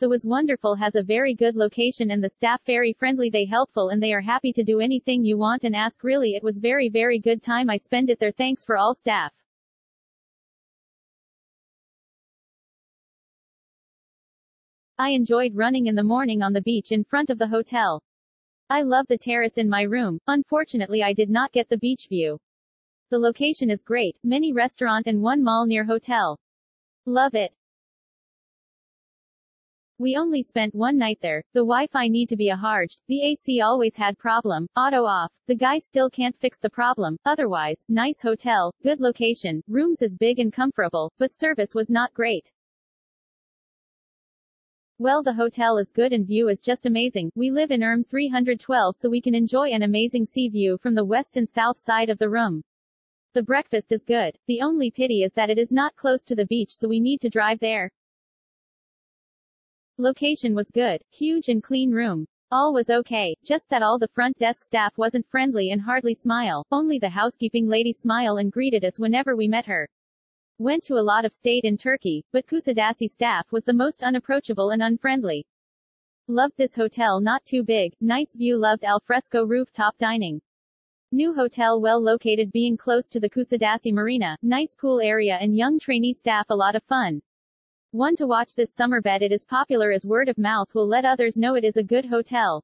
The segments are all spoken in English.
The was wonderful has a very good location and the staff very friendly they helpful and they are happy to do anything you want and ask really it was very very good time I spend it there thanks for all staff. I enjoyed running in the morning on the beach in front of the hotel. I love the terrace in my room, unfortunately I did not get the beach view. The location is great, many restaurant and one mall near hotel. Love it. We only spent one night there. The Wi-Fi need to be a hard. The AC always had problem. Auto off. The guy still can't fix the problem. Otherwise, nice hotel, good location, rooms is big and comfortable, but service was not great. Well the hotel is good and view is just amazing. We live in ERM 312 so we can enjoy an amazing sea view from the west and south side of the room. The breakfast is good. The only pity is that it is not close to the beach so we need to drive there. Location was good, huge and clean room. All was okay, just that all the front desk staff wasn't friendly and hardly smile, only the housekeeping lady smile and greeted us whenever we met her. Went to a lot of state in Turkey, but Kusadasi staff was the most unapproachable and unfriendly. Loved this hotel not too big, nice view loved alfresco rooftop dining. New hotel well located being close to the Kusadasi Marina, nice pool area and young trainee staff a lot of fun. One to watch this summer bed it is popular as word of mouth will let others know it is a good hotel.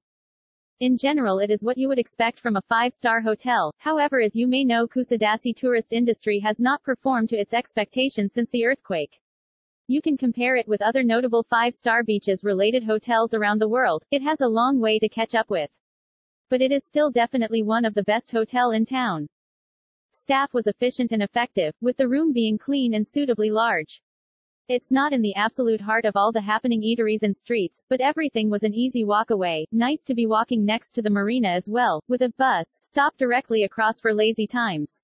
In general it is what you would expect from a five-star hotel, however as you may know Kusadasi tourist industry has not performed to its expectations since the earthquake. You can compare it with other notable five-star beaches related hotels around the world, it has a long way to catch up with. But it is still definitely one of the best hotel in town. Staff was efficient and effective, with the room being clean and suitably large. It's not in the absolute heart of all the happening eateries and streets, but everything was an easy walk away, nice to be walking next to the marina as well, with a bus stop directly across for lazy times.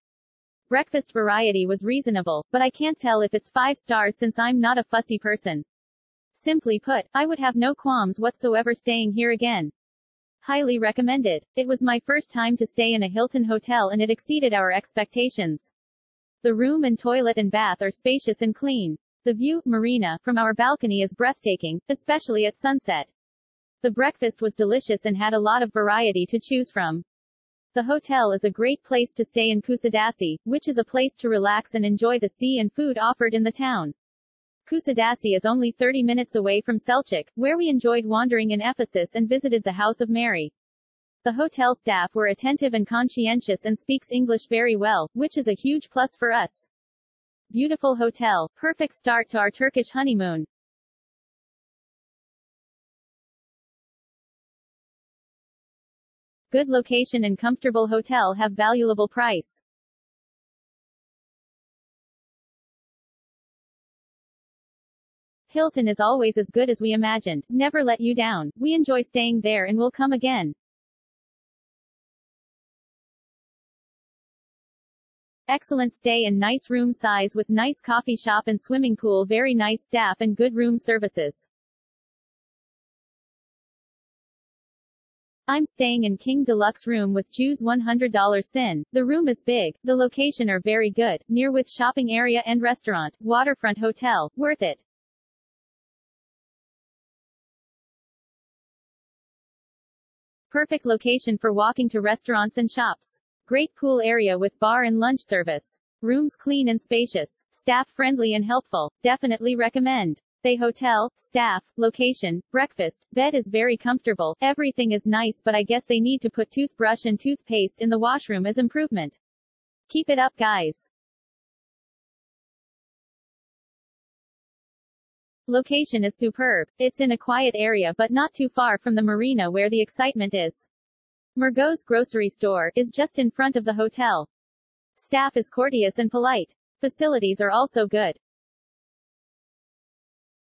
Breakfast variety was reasonable, but I can't tell if it's 5 stars since I'm not a fussy person. Simply put, I would have no qualms whatsoever staying here again. Highly recommended. It was my first time to stay in a Hilton hotel and it exceeded our expectations. The room and toilet and bath are spacious and clean. The view, marina, from our balcony is breathtaking, especially at sunset. The breakfast was delicious and had a lot of variety to choose from. The hotel is a great place to stay in Kusadasi, which is a place to relax and enjoy the sea and food offered in the town. Kusadasi is only 30 minutes away from Selçuk, where we enjoyed wandering in Ephesus and visited the House of Mary. The hotel staff were attentive and conscientious and speaks English very well, which is a huge plus for us. Beautiful hotel, perfect start to our Turkish honeymoon. Good location and comfortable hotel have valuable price. Hilton is always as good as we imagined, never let you down. We enjoy staying there and will come again. Excellent stay and nice room size with nice coffee shop and swimming pool very nice staff and good room services. I'm staying in King Deluxe room with Jews $100 sin. The room is big, the location are very good, near with shopping area and restaurant, waterfront hotel, worth it. Perfect location for walking to restaurants and shops. Great pool area with bar and lunch service. Rooms clean and spacious. Staff friendly and helpful. Definitely recommend. They hotel, staff, location, breakfast, bed is very comfortable, everything is nice but I guess they need to put toothbrush and toothpaste in the washroom as improvement. Keep it up guys. Location is superb. It's in a quiet area but not too far from the marina where the excitement is. Migros grocery store is just in front of the hotel. Staff is courteous and polite. Facilities are also good.